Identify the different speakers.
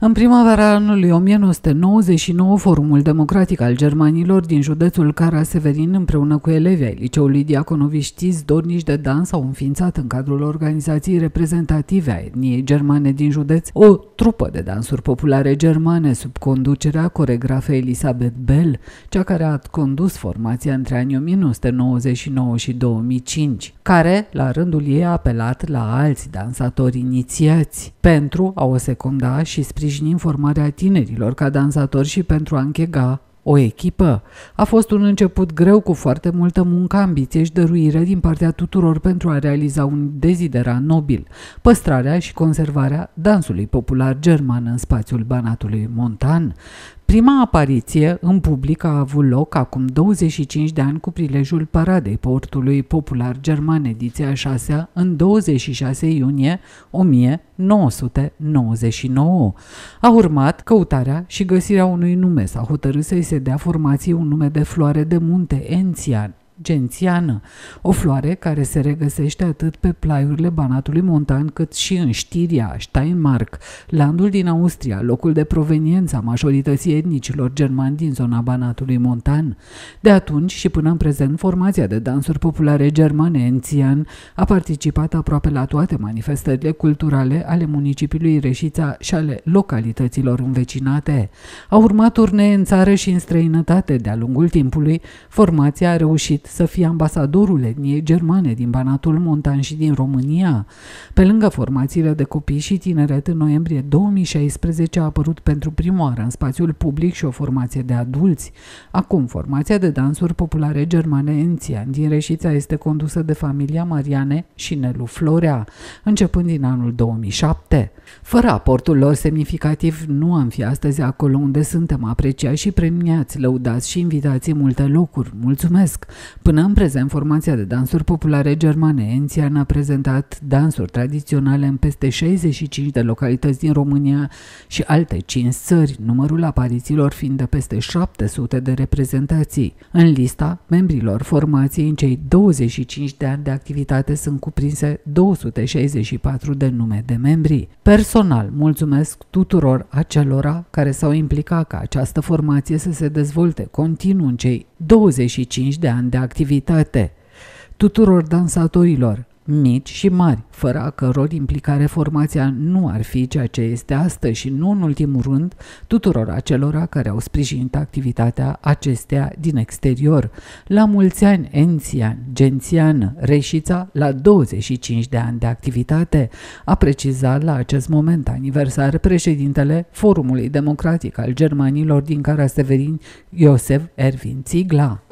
Speaker 1: În primăvara anului 1999, Forumul Democratic al Germanilor din județul Cara Severin împreună cu elevii ai liceului Diaconoviștiți dornici de dans au înființat în cadrul organizației reprezentative a etniei germane din județ o trupă de dansuri populare germane sub conducerea coregrafei Elisabeth Bell, cea care a condus formația între anii 1999 și 2005, care la rândul ei a apelat la alți dansatori inițiați pentru a o secunda și sprijini formarea tinerilor ca dansatori și pentru a închega o echipă. A fost un început greu cu foarte multă muncă, ambiție și dăruire din partea tuturor pentru a realiza un dezidera nobil, păstrarea și conservarea dansului popular german în spațiul Banatului Montan. Prima apariție în public a avut loc acum 25 de ani cu prilejul Paradei Portului Popular German, ediția 6 în 26 iunie 1999. A urmat căutarea și găsirea unui nume. S-a hotărât să-i se dea formației un nume de floare de munte, Ențian, gențiană, o floare care se regăsește atât pe plaiurile Banatului Montan cât și în Știria, Steinmark, landul din Austria, locul de proveniență a majorității etnicilor germani din zona Banatului Montan. De atunci și până în prezent, formația de dansuri populare germane Ențian a participat aproape la toate manifestările culturale ale municipiului Reșița și ale localităților învecinate. Au urmat turnee în țară și în străinătate de-a lungul timpului, formația a reușit să fie ambasadorul etniei germane din Banatul Montan și din România. Pe lângă formațiile de copii și tineret, în noiembrie 2016 a apărut pentru prima oară în spațiul public și o formație de adulți. Acum, formația de dansuri populare germane Ențian din Reșița este condusă de familia Mariane și Nelu Florea, începând din anul 2007. Fără aportul lor semnificativ, nu am fi astăzi acolo unde suntem apreciați și premiați, lăudați și invitați în multe locuri. Mulțumesc! Până în prezent, formația de dansuri populare germane Ențian a prezentat dansuri tradiționale în peste 65 de localități din România și alte 5 țări, numărul aparițiilor fiind de peste 700 de reprezentații. În lista membrilor formației în cei 25 de ani de activitate sunt cuprinse 264 de nume de membri. Personal, mulțumesc tuturor acelora care s-au implicat ca această formație să se dezvolte continuu în cei 25 de ani de activitate. Tuturor dansatorilor, mici și mari, fără a căror implicare formația nu ar fi ceea ce este astăzi și nu în ultimul rând tuturor acelora care au sprijinit activitatea acestea din exterior. La mulți ani, Ențian, Gențian, Reșița, la 25 de ani de activitate, a precizat la acest moment aniversar președintele Forumului Democratic al Germanilor din Cara Severin, Iosef Ervin Țigla.